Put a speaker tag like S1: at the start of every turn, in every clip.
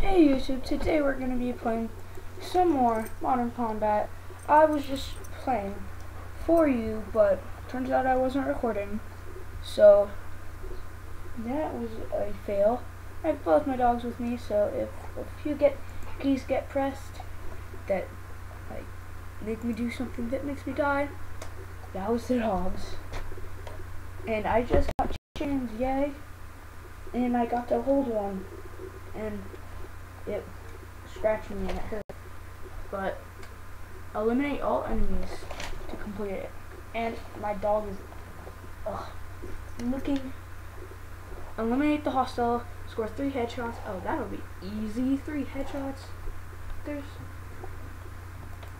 S1: Hey YouTube, today we're going to be playing some more Modern Combat. I was just playing for you, but turns out I wasn't recording. So, that was a fail. I have both my dogs with me, so if a few get keys get pressed that like make me do something that makes me die, that was the dogs. And I just got chickens, yay! And I got to hold one, and it scratched me and it hurt. But eliminate all enemies to complete it. And my dog is ugh, looking. Eliminate the hostile. Score three headshots. Oh, that'll be easy. Three headshots. There's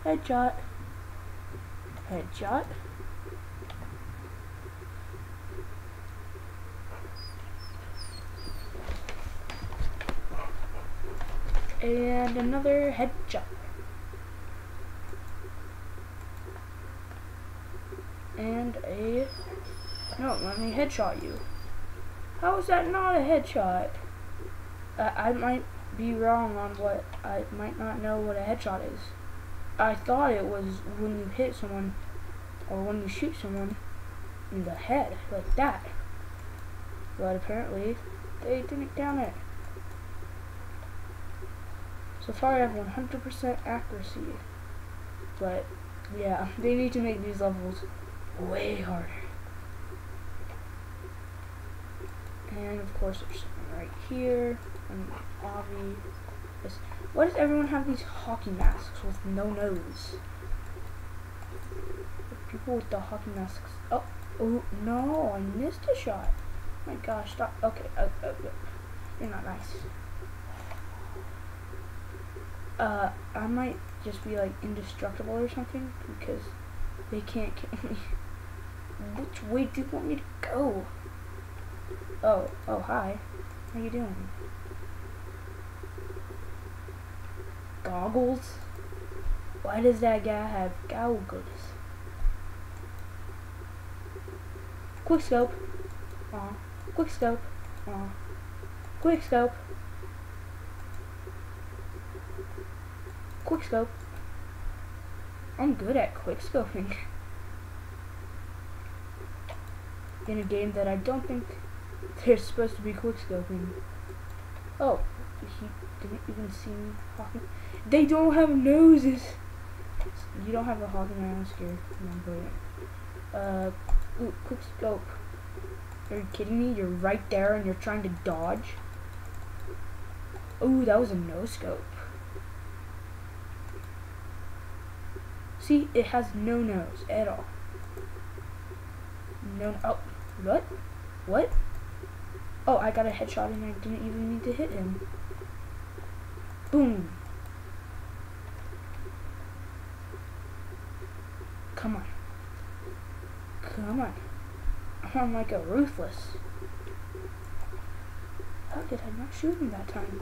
S1: headshot. Headshot. And another headshot. And a... No, let me headshot you. How is that not a headshot? I might be wrong on what... I might not know what a headshot is. I thought it was when you hit someone, or when you shoot someone in the head, like that. But apparently, they didn't count it. So far I have 100% accuracy. But, yeah, they need to make these levels way harder. And of course there's something right here. And Avi. Why does everyone have these hockey masks with no nose? The people with the hockey masks. Oh, oh no, I missed a shot. my gosh, stop. Okay, uh, uh, uh, you're not nice uh, I might just be like indestructible or something because they can't kill me. Which way do you want me to go? Oh, oh, hi. How you doing? Goggles? Why does that guy have goggles? Quick scope. Aw. Quick scope. Quick scope. Quickscope. I'm good at quickscoping. In a game that I don't think they're supposed to be quickscoping. Oh, he didn't even see me hawking. They don't have noses. You don't have a hawking around scared. Uh, ooh, quick scope. Are you kidding me? You're right there and you're trying to dodge. Ooh, that was a no See, it has no nose at all. No, oh, what? What? Oh, I got a headshot and I didn't even need to hit him. Boom. Come on. Come on. I'm like a ruthless. How did I not shoot him that time?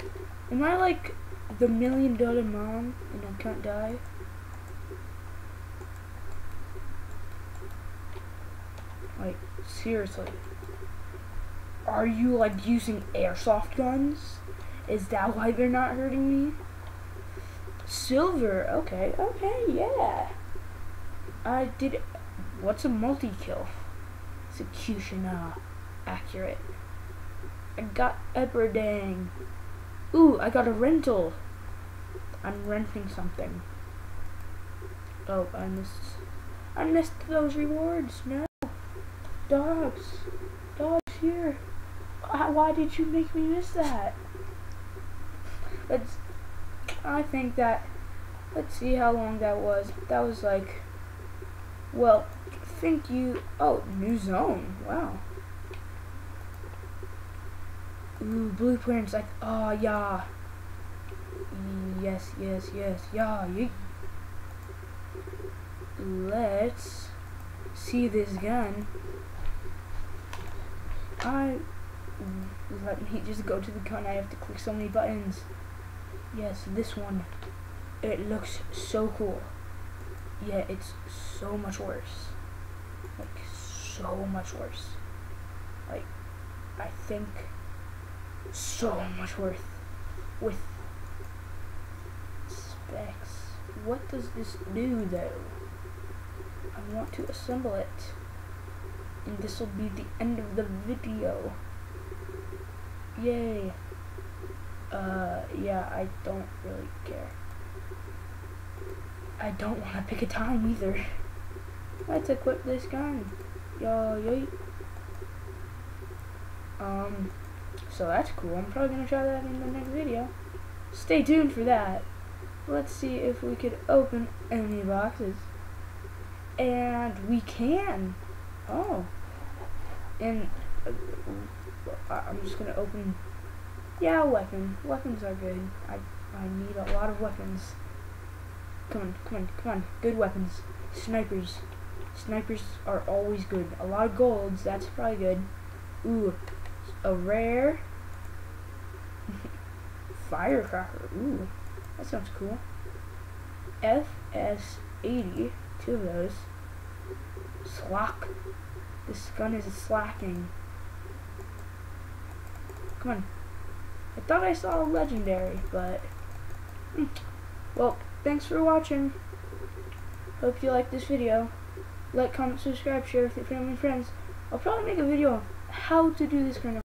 S1: Am I like the million dollar mom and I can't die? Like, seriously. Are you, like, using airsoft guns? Is that why they're not hurting me? Silver. Okay, okay, yeah. I did... What's a multi-kill? Executioner. Uh, accurate. I got Epperdang. Ooh, I got a rental. I'm renting something. Oh, I missed... I missed those rewards. No. Dogs. Dogs here. Why did you make me miss that? Let's. I think that. Let's see how long that was. That was like. Well, think you. Oh, new zone. Wow. Ooh, blueprints. Like, oh, yeah. Yes, yes, yes. Yeah, you. Let's see this gun. I let me just go to the gun. I have to click so many buttons. Yes, this one. It looks so cool. Yeah, it's so much worse. Like, so much worse. Like, I think so much worse. with specs. What does this do though? I want to assemble it. And this will be the end of the video. Yay. Uh, yeah, I don't really care. I don't want to pick a time either. Let's equip this gun. Yo, yo. Um, so that's cool. I'm probably going to try that in the next video. Stay tuned for that. Let's see if we could open any boxes. And we can. Oh. And uh, I'm just to open yeah, weapon. Weapons are good. I I need a lot of weapons. Come on, come on, come on. Good weapons. Snipers. Snipers are always good. A lot of golds, that's probably good. Ooh, a rare firecracker. Ooh, that sounds cool. FS80, two of those. Slack. This gun is slacking. Come on. I thought I saw a legendary, but... Hmm. Well, thanks for watching. Hope you liked this video. Like, comment, subscribe, share with your family and friends. I'll probably make a video on how to do this kind of